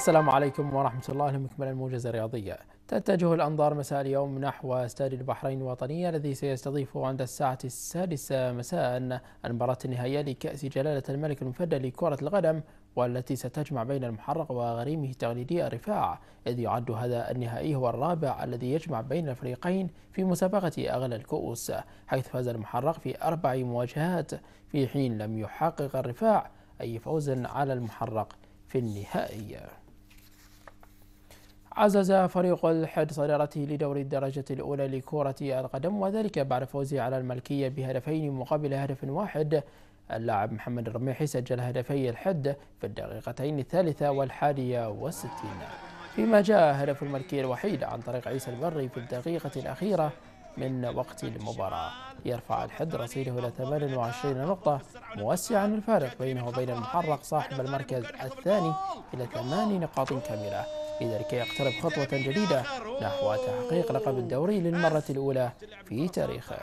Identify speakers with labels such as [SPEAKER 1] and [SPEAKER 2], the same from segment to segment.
[SPEAKER 1] السلام عليكم ورحمة الله. لمكمل الموجزة الرياضية. تتجه الأنظار مساء اليوم نحو استاد البحرين الوطني الذي سيستضيف عند الساعة السادسة مساء المباراة النهائية لكأس جلالة الملك المفدى لكرة القدم والتي ستجمع بين المحرق وغريمه التقليدي الرفاع. إذ يعد هذا النهائي هو الرابع الذي يجمع بين الفريقين في مسابقة أغلى الكؤوس حيث فاز المحرق في أربع مواجهات في حين لم يحقق الرفاع أي فوز على المحرق في النهائي. عزز فريق الحد صدارته لدور الدرجة الأولى لكرة القدم وذلك بعد فوزه على الملكية بهدفين مقابل هدف واحد. اللاعب محمد الرميحي سجل هدفي الحد في الدقيقتين الثالثة والحادية والستين. فيما جاء هدف الملكية الوحيد عن طريق عيسى البري في الدقيقة الأخيرة من وقت المباراة. يرفع الحد رصيده إلى 28 نقطة موسعا الفارق بينه وبين المحرق صاحب المركز الثاني إلى ثمان نقاط كاملة. لذلك يقترب خطوة جديدة نحو تحقيق لقب الدوري للمرة الأولى في تاريخه.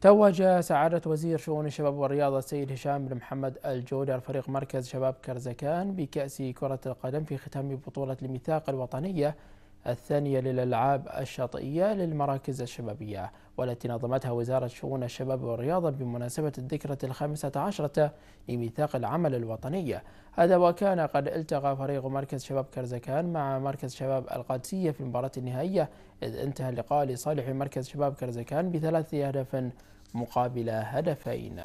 [SPEAKER 1] توج سعادة وزير شؤون الشباب والرياضة السيد هشام بن محمد الجودر فريق مركز شباب كرزكان بكأس كرة القدم في ختام بطولة الميثاق الوطنية الثانية للألعاب الشاطئية للمراكز الشبابية والتي نظمتها وزارة شؤون الشباب والرياضة بمناسبة الذكرى الخامسة عشرة لميثاق العمل الوطني. هذا وكان قد التقى فريق مركز شباب كرزكان مع مركز شباب القادسية في المباراة النهائية إذ انتهى اللقاء لصالح مركز شباب كرزكان بثلاث أهداف مقابل هدفين.